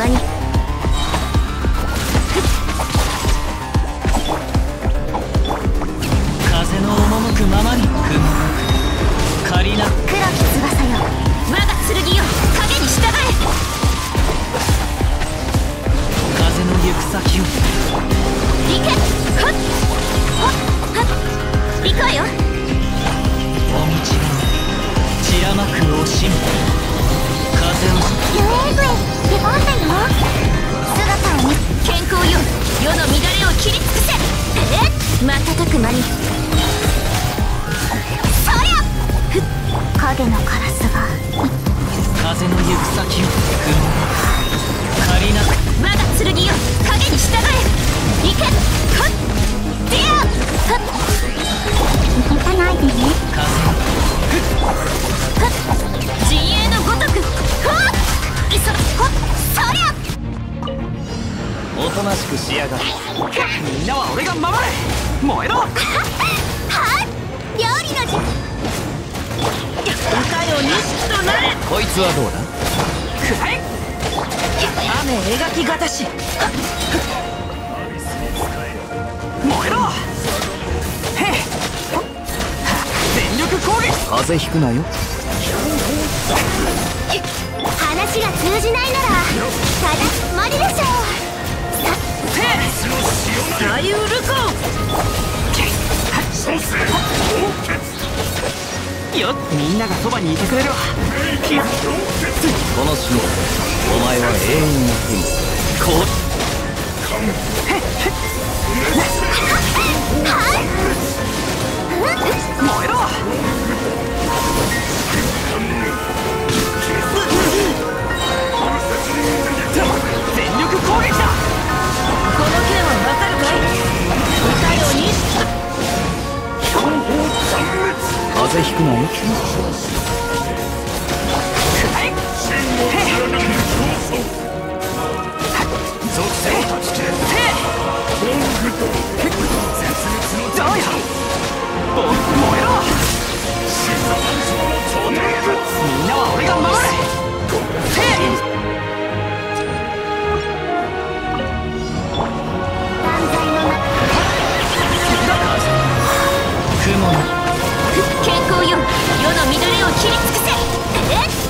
間に風の赴くままに踏む仮な黒き翼よ。我が剣よ。影に従え。風の行く先を。行け。はっ。はっ。はっ。行くわよ。お道が散らまく惜しむ風を。世の乱れを切り尽くせえっ瞬く間にそりゃふっ影のカラスが風の行く先を踏む借りなく我が剣よ影に従え行けはっディアはっ逃げかないでね風はっ陣営のごとくはっいそはっそりゃおとなしくしやがるみんなは俺が守れ。燃えろ。はっ！料理の時歌よ錦となれ。こいつはどうだ？くらえ雨描きがたし。燃えろ。へっ全力攻撃。風邪ひくなよ。話が通じないならただ無理でしょ左右ルコよっみんながそばにいてくれるわこの種目お前は永遠の国こう燃えろ風邪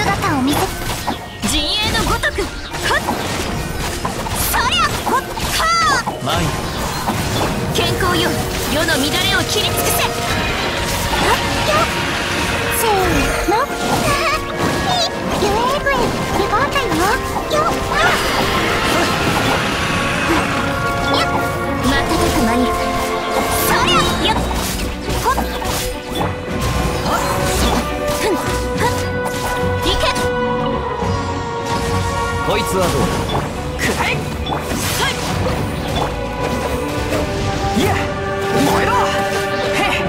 姿を見せ陣営のごとくはっそりゃほっはあ前健康よ世の乱れを切り尽くせ。せーの。よっ。いつはどうだ？くらえはい。いや燃えろへっ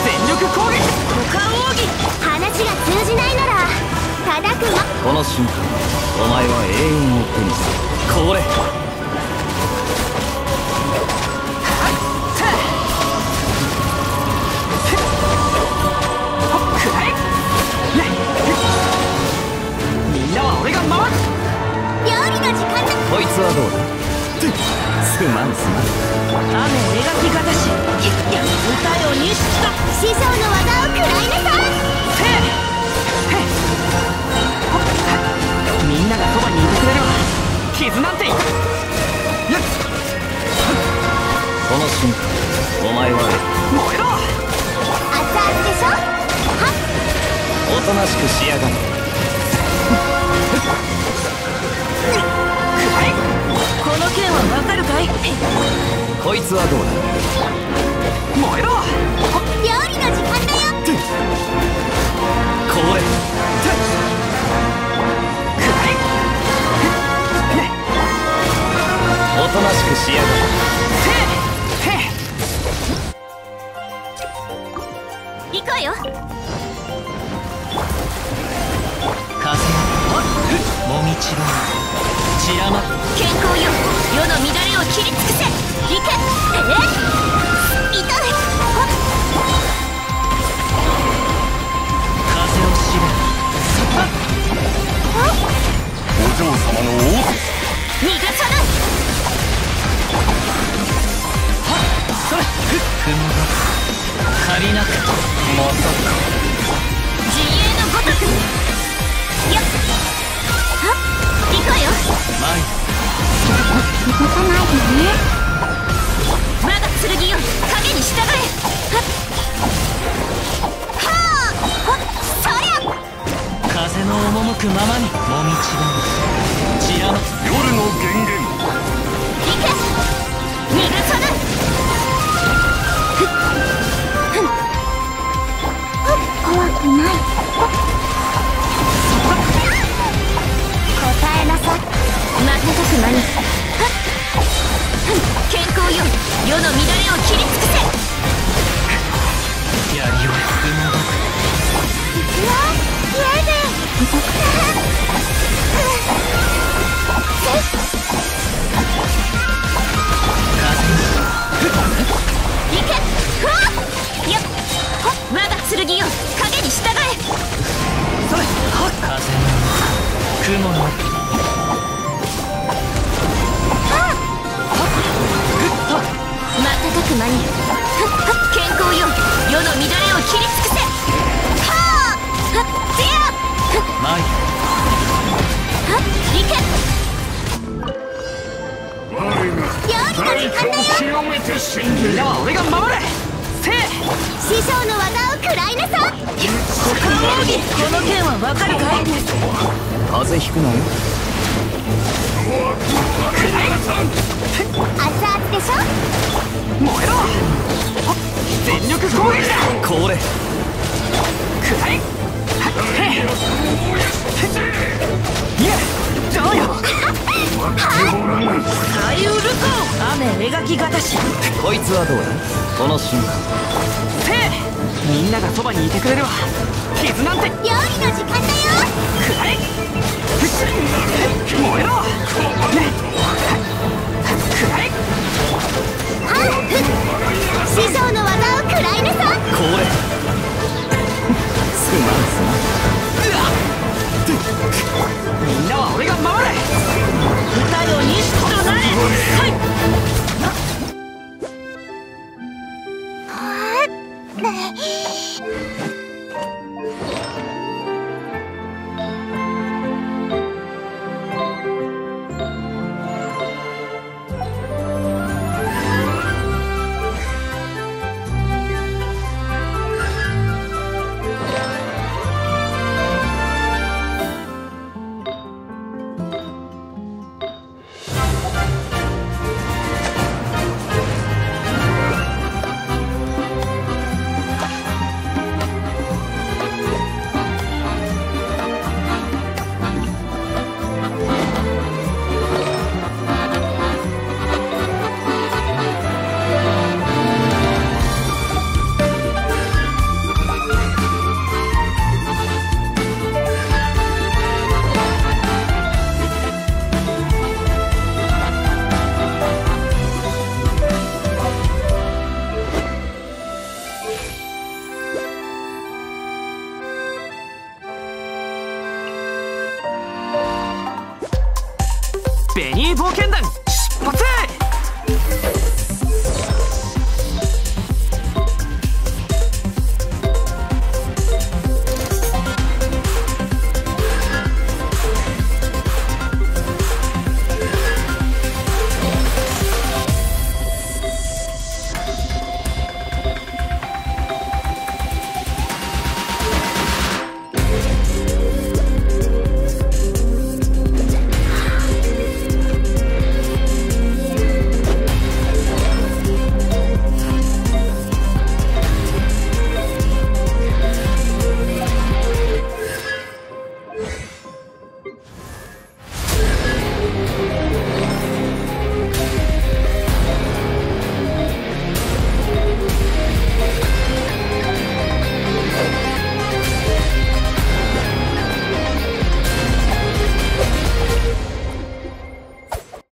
全力攻撃。股間奥義。話が通じないなら。ただくまこの瞬間お前は永遠を手にする。これこいつはどうだ？すまんすまん雨描きがたし歌よ錦と師匠の技を食らいなさい。みんながそばにいてくれるわ傷なんていよっ。この瞬間お前は燃えろ熱々でしょ？はおとなしくしやがれこいつはどうだ？燃えろ料理の時間だよこれおとなしくしやがれ行こうよ風もみちば散らま健康よ世の乱れを切り尽くせ行けえ痛いは風を知れ嬢様の仰せ逃がさないはそれ雲が借りなくまさか自衛のごとくよっはっ行くわよ前動かないでね我が剣よ影に従えははそりゃ風の赴くままにもみちが散らば夜の源源行け逃がさないふっふん怖くない答えなさい。瞬く間に。健康よ世の乱れを切り尽くせ。槍を雲がいくよイエーイ動く風にいけ。ふわっよっほっ我が剣よ影に従えそれは風の雲のく間に。健康よ。世の乱れを切り尽くせ。はあふっぜやふっ前はっいけ。我が料理の時間だよ清めて信じる俺が守れ。せい。師匠の技を食らいなさい。この件はわかるかい？風邪ひくなよ全力攻撃だこれ。くらいいやどうよ最ウルコ雨描きがたしこいつはどうだこの瞬間せいみんながそばにいてくれるわ傷なんて料理の時間だよくらえ燃えろ